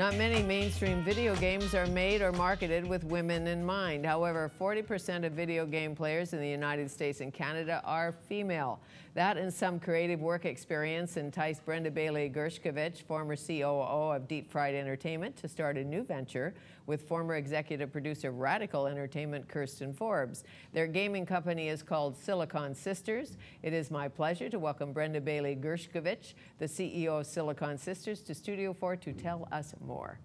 Not many mainstream video games are made or marketed with women in mind. However, 40% of video game players in the United States and Canada are female. That and some creative work experience enticed Brenda Bailey Gershkovitch, former COO of Deep Fried Entertainment, to start a new venture with former executive producer of Radical Entertainment, Kirsten Forbes. Their gaming company is called Silicon Sisters. It is my pleasure to welcome Brenda Bailey Gershkovitch, the CEO of Silicon Sisters, to Studio 4 to tell us more.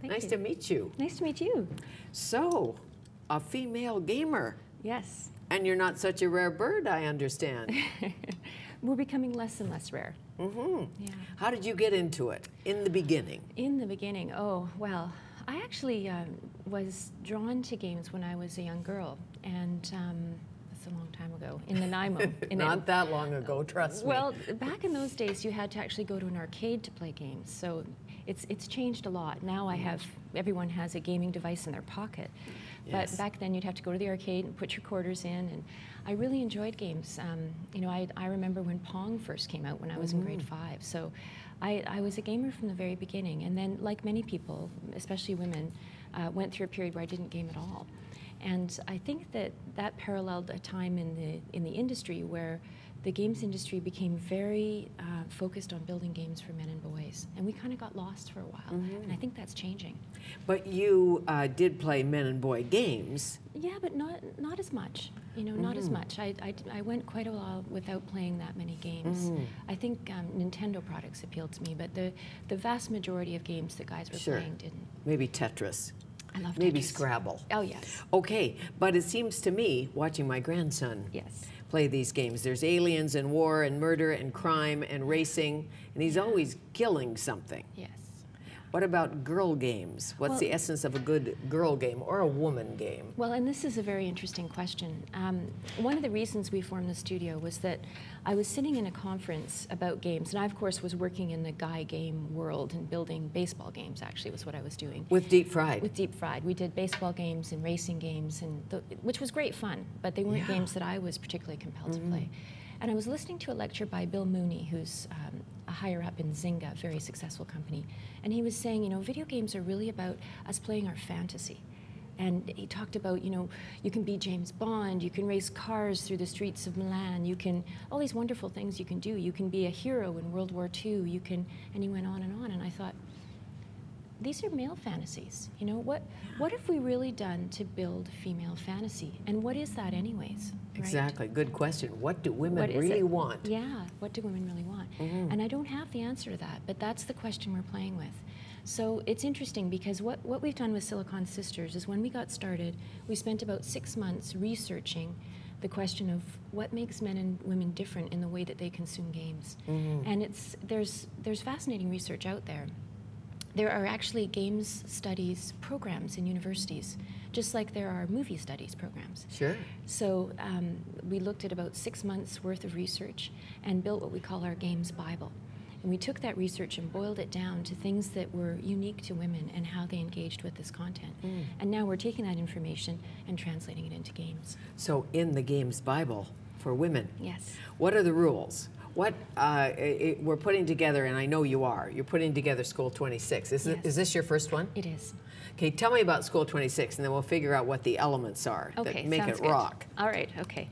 Thank nice you. to meet you. Nice to meet you. So, a female gamer. Yes. And you're not such a rare bird, I understand. We're becoming less and less rare. Mm-hmm. Yeah. How did you get into it in the beginning? In the beginning, oh, well, I actually um, was drawn to games when I was a young girl. And um, that's a long time ago, in the in not it. that long ago, trust Well, me. Well, back in those days, you had to actually go to an arcade to play games. So it's, it's changed a lot. Now I have, everyone has a gaming device in their pocket. Yes. But back then, you'd have to go to the arcade and put your quarters in. And I really enjoyed games. Um, you know, I, I remember when Pong first came out when I was in grade five. So I, I was a gamer from the very beginning. And then, like many people, especially women, uh, went through a period where I didn't game at all. And I think that that paralleled a time in the in the industry where the games industry became very uh, focused on building games for men and boys, and we kind of got lost for a while. And I think that's changing. But you uh, did play men and boy games. Yeah, but not not as much. You know, not as Mm-hmm. much. I, I, I went quite a while without playing that many games. Mm-hmm. I think um, Nintendo products appealed to me, but the the vast majority of games that guys were Sure. playing didn't. Maybe Tetris. I love Tetris. Maybe Scrabble. Oh yes, Okay, but it seems to me, watching my grandson yes. Play these games, there's aliens and war and murder and crime and racing, and he's always killing something. Yes. What about girl games? What's Well- the essence of a good girl game or a woman game? Well, and this is a very interesting question. Um, one of the reasons we formed the studio was that I was sitting in a conference about games, and I, of course, was working in the guy game world and building baseball games, actually, was what I was doing. With deep fried. With Deep Fried. We did baseball games and racing games, and the, which was great fun, but they weren't Yeah. Mm-hmm. games that I was particularly compelled to play. And I was listening to a lecture by Bill Mooney, who's a higher up in Zynga, very successful company. And he was saying, you know, video games are really about us playing our fantasy. And he talked about, you know, you can be James Bond, you can race cars through the streets of Milan, you can, all these wonderful things you can do. You can be a hero in World War II, you can, and he went on and on. And I thought, these are male fantasies. You know, what, what have we really done to build female fantasy? And what is that, anyways? right? Exactly. Good question. What do women What really want? Yeah, what do women really want? Mm-hmm. And I don't have the answer to that, but that's the question we're playing with. So it's interesting because what, what we've done with Silicon Sisters is when we got started, we spent about six months researching the question of what makes men and women different in the way that they consume games. Mm-hmm. And it's, there's, there's fascinating research out there. There are actually games studies programs in universities, just like there are movie studies programs. Sure. So um, we looked at about six months worth of research and built what we call our Games Bible. And we took that research and boiled it down to things that were unique to women and how they engaged with this content. And now we're taking that information and translating it into games. So, in the games Bible for women, Yes. what are the rules? What uh, i i we're putting together, and I know you are, you're putting together School 26. Is, Yes. is this your first one? It is. Okay, tell me about School 26, and then we'll figure out what the elements are Okay, that make it good. rock. All right, okay.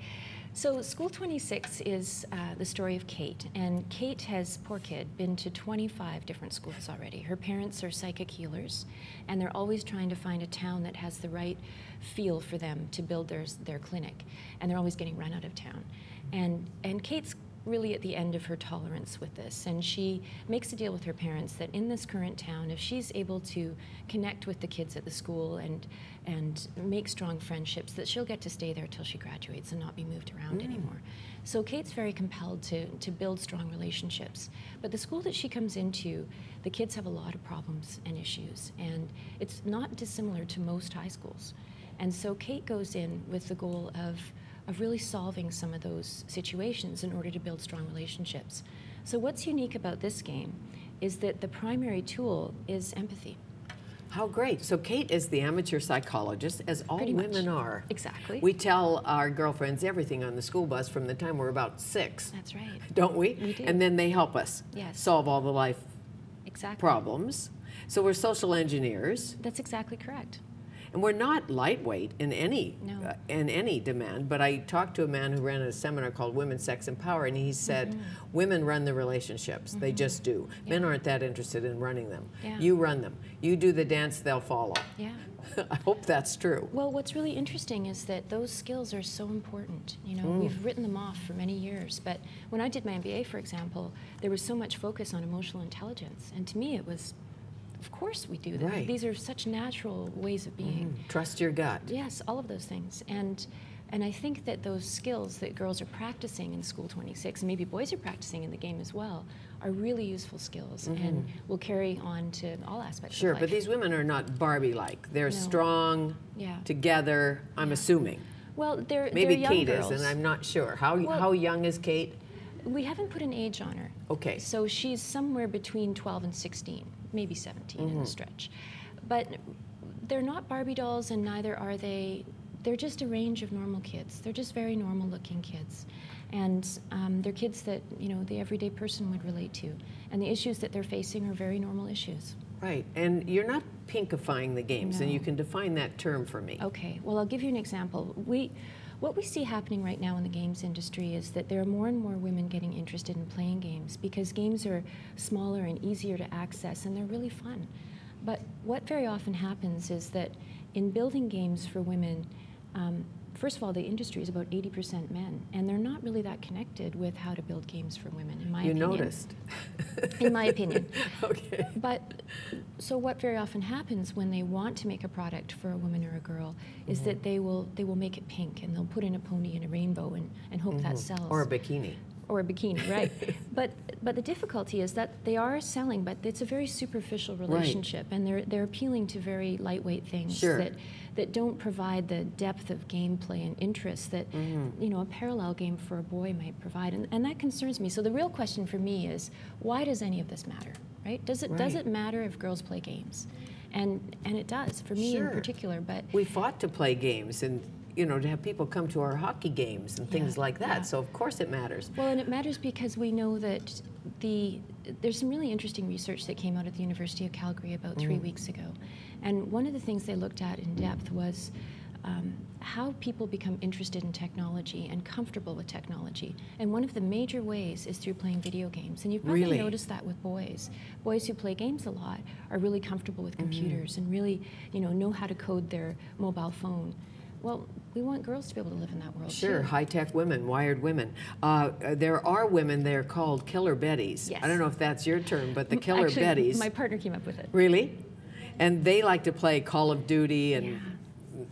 So School 26 is uh, the story of Kate, and Kate has, poor kid, been to 25 different schools already. Her parents are psychic healers, and they're always trying to find a town that has the right feel for them to build their, their clinic, and they're always getting run out of town. And, and Kate's really at the end of her tolerance with this. And she makes a deal with her parents that in this current town, if she's able to connect with the kids at the school and, and make strong friendships, that she'll get to stay there till she graduates and not be moved around mm. anymore. So Kate's very compelled to, to build strong relationships. But the school that she comes into, the kids have a lot of problems and issues. And it's not dissimilar to most high schools. And so Kate goes in with the goal of of really solving some of those situations in order to build strong relationships. So, what's unique about this game is that the primary tool is empathy. How great. So Kate is the amateur psychologist, as all Pretty much. women are. Exactly. We tell our girlfriends everything on the school bus from the time we're about six, That's right. don't we? We do. And then they help us Yes. solve all the life Exactly. problems. So we're social engineers, That's exactly correct. And we're not lightweight in any No. uh, in any demand. But I talked to a man who ran a seminar called Women, Sex, and Power, and he said, Mm-hmm. "Women run the relationships. They just do. Men aren't that interested in running them. Yeah. You run them. You do the dance, they'll follow." Yeah. I hope that's true. Well, what's really interesting is that those skills are so important. You know, Mm. we've written them off for many years, but when I did my MBA, for example, there was so much focus on emotional intelligence, and to me, it was, of course, we do that. Right. These are such natural ways of being. Trust your gut. Yes, all of those things, and and I think that those skills that girls are practicing in School 26, and maybe boys are practicing in the game as well, are really useful skills and will carry on to all aspects Mm-hmm. Sure, of life. but these women are not Barbie-like. They're No. strong, Yeah. together. I'm assuming. well, they're Maybe they're young Kate girls. is, and I'm not sure. How Well- how young is Kate? We haven't put an age on her. Okay. So she's somewhere between 12 and 16, maybe 17 Mm-hmm. in the stretch. But they're not Barbie dolls, and neither are they. They're just a range of normal kids. They're just very normal looking kids. And um, they're kids that, you know, the everyday person would relate to. And the issues that they're facing are very normal issues. Right, and you're not pinkifying the games, and you can define that term for me. Okay, well, I'll give you an example. We, what we see happening right now in the games industry is that there are more and more women getting interested in playing games because games are smaller and easier to access and they're really fun. But what very often happens is that in building games for women, um, first of all, the industry is about 80% men, and they're not really that connected with how to build games for women, in my you opinion. noticed. In my opinion. okay. But so what very often happens when they want to make a product for a woman or a girl is Mm-hmm. that they will they will make it pink and they'll put in a pony and a rainbow and, and hope that sells. Mm-hmm. Or a bikini. Or a bikini, right. but but the difficulty is that they are selling, but it's a very superficial relationship and they're they're appealing to very lightweight things Sure. that that don't provide the depth of gameplay and interest that Mm-hmm. you know a parallel game for a boy might provide and, and that concerns me so the real question for me is why does any of this matter right does it does it matter if girls play games and and it does for me Sure. in particular but We fought to play games and, you know, to have people come to our hockey games and things Yeah, like that. yeah. So, of course, it matters. Well, and it matters because we know that the there's some really interesting research that came out at the University of Calgary about Mm. three weeks ago, and one of the things they looked at in depth was um, how people become interested in technology and comfortable with technology. And one of the major ways is through playing video games. And you've probably Really? noticed that with boys. Boys who play games a lot are really comfortable with Mm-hmm. computers and really, you know, know how to code their mobile phone. Well, we want girls to be able to live in that world Sure, too. high tech women, wired women. Uh, there are women, they're called killer Betties. Yes. I don't know if that's your term, but the killer Actually, Betties. My partner came up with it. Really? And they like to play Call of Duty and Yeah.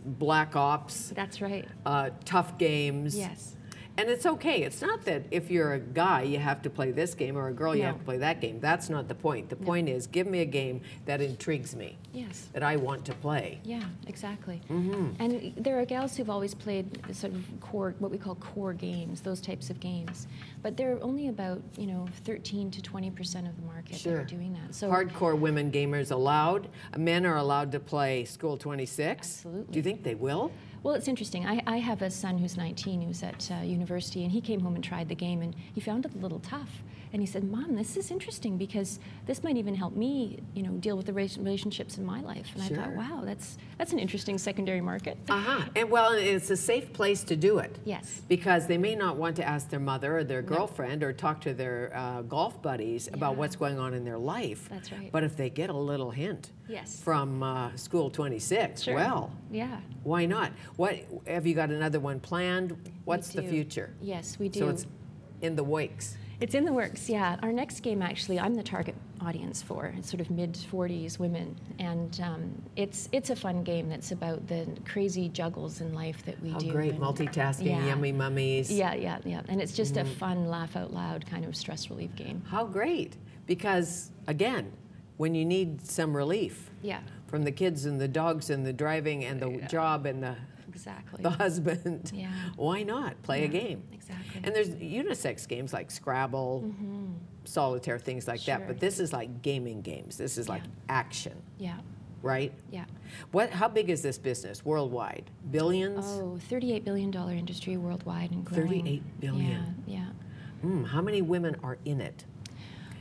Black Ops, That's right. uh, tough games. Yes. And it's okay. It's not that if you're a guy, you have to play this game, or a girl, you have to play that game. That's not the point. The point is, give me a game that intrigues me, Yes. that I want to play. Yeah, exactly. Mm-hmm. And there are gals who've always played sort of core, what we call core games, those types of games. But they're only about, you know, 13 to 20 percent of the market that are doing that. So Hardcore women gamers allowed. Men are allowed to play School 26. Absolutely. Do you think they will? Well, it's interesting. I, I have a son who's 19 who's at uh, university, and he came home and tried the game, and he found it a little tough. And he said, "Mom, this is interesting because this might even help me, you know, deal with the relationships in my life." And I thought, "Wow, that's that's an interesting secondary market." Uh huh. And well, it's a safe place to do it. Yes. Because they may not want to ask their mother or their girlfriend or talk to their uh, golf buddies about what's going on in their life. That's right. But if they get a little hint Yes. from uh, School 26, Sure. well, Yeah. why not? What have you got another one planned? What's the future? Yes, we do. So it's in the works. It's in the works, yeah. Our next game, actually, I'm the target audience for. It's sort of mid 40s women, and um, it's it's a fun game that's about the crazy juggles in life that we How do. great, and- multitasking, yeah. yummy mummies. Yeah, yeah, yeah. And it's just Mm-hmm. a fun, laugh out loud kind of stress relief game. How great. Because again, when you need some relief Yeah, from the kids and the dogs and the driving and the Yeah. job and the exactly. the husband. Yeah. Why not play a game? exactly. And there's unisex games like Scrabble, solitaire, things like that. But this is like gaming games. This is like Yeah. action, yeah, right? yeah. What? How big is this business worldwide? Billions? Oh, $38 billion industry worldwide and growing. 38 billion. Yeah, yeah. Mm, how many women are in it?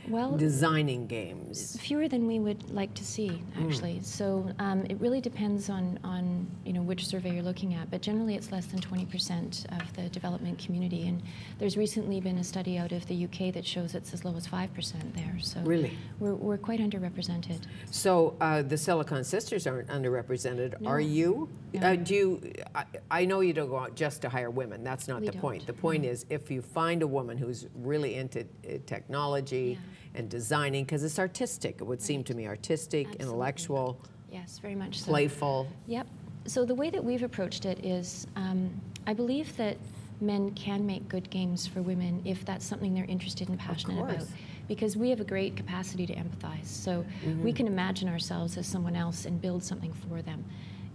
Well- designing games? Fewer than we would like to see, Hmm. actually. So um, it really depends on, on you know which survey you're looking at, but generally it's less than 20% of the development community. And there's recently been a study out of the UK that shows it's as low as 5% there. So Really? we're, we're quite underrepresented. So uh, the Silicon Sisters aren't underrepresented. No. Are you? No. Uh, do you? I, I know you don't go out just to hire women. That's not We the don't, point. The point no. is if you find a woman who's really into uh, technology and designing, because it's artistic. It would seem to me artistic, Absolutely. intellectual, Yes, very much so. playful. Yep. So the way that we've approached it is, um, I believe that men can make good games for women if that's something they're interested and passionate about. Because we have a great capacity to empathize. So we can imagine ourselves as someone else and build something for them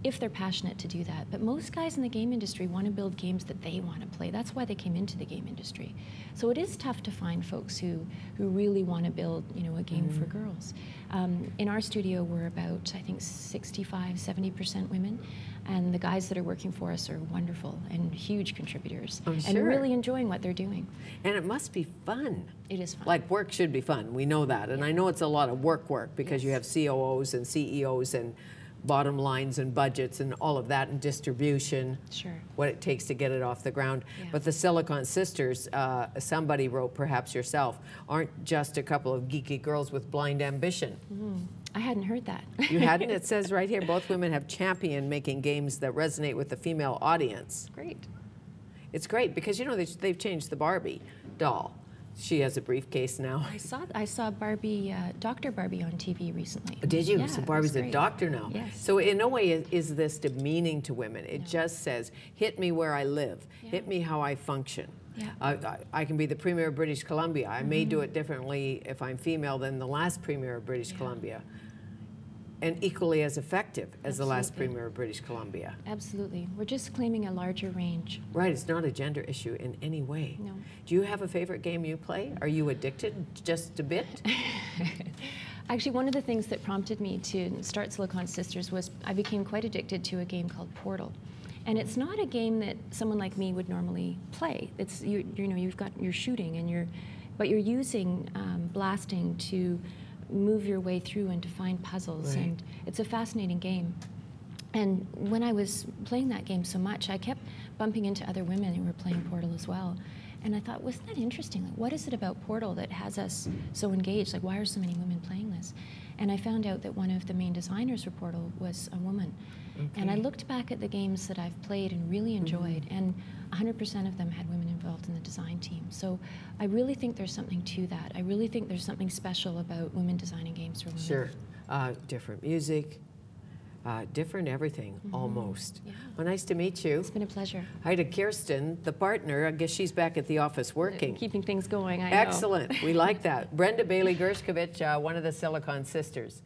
if they're passionate to do that. But most guys in the game industry want to build games that they want to play. That's why they came into the game industry. So it is tough to find folks who, who really want to build, you know, a game for girls. Um, in our studio, we're about, I think, 65, 70% women. And the guys that are working for us are wonderful and huge contributors I'm and sure. really enjoying what they're doing. And it must be fun. It is fun. Like work should be fun. We know that. And I know it's a lot of work work because you have COOs and CEOs and bottom lines and budgets and all of that and distribution. Sure. What it takes to get it off the ground. Yeah. But the Silicon Sisters, uh, somebody wrote, perhaps yourself, aren't just a couple of geeky girls with blind ambition. I hadn't heard that. You hadn't? It says right here both women have championed making games that resonate with the female audience. Great. It's great because you know they, they've changed the Barbie doll. She has a briefcase now. I saw I saw Barbie, uh, Dr. Barbie on TV recently. Did you? Yeah, so Barbie's a doctor now. Yes. So in no way is, is this demeaning to women. It No. just says, hit me where I live. Yeah. Hit me how I function. Yeah. I, I, I can be the premier of British Columbia. I may Mm-hmm. do it differently if I'm female than the last premier of British Yeah. Columbia. And equally as effective as the last premier of British Columbia. Absolutely. We're just claiming a larger range. Right, it's not a gender issue in any way. No. Do you have a favorite game you play? Are you addicted just a bit? Actually, one of the things that prompted me to start Silicon Sisters was I became quite addicted to a game called Portal. And it's not a game that someone like me would normally play. It's you, you know you've got you're shooting and you're, but you're using um, blasting to move your way through and to find puzzles. Right. And it's a fascinating game. And when I was playing that game so much, I kept bumping into other women who were playing Portal as well. And I thought, wasn't that interesting? Like, what is it about Portal that has us so engaged? Like, why are so many women playing this? And I found out that one of the main designers for Portal was a woman. And I looked back at the games that I've played and really enjoyed, and 100% of them had women involved in the design team. So I really think there's something to that. I really think there's something special about women designing games for women. Sure. Uh, different music, uh, different everything, almost. Mm-hmm. Yeah. Well, nice to meet you. It's been a pleasure. Hi to Kirsten, the partner. I guess she's back at the office working. Keeping things going, I know. Excellent. We like that. Brenda Bailey Gershkovitch, uh, one of the Silicon Sisters.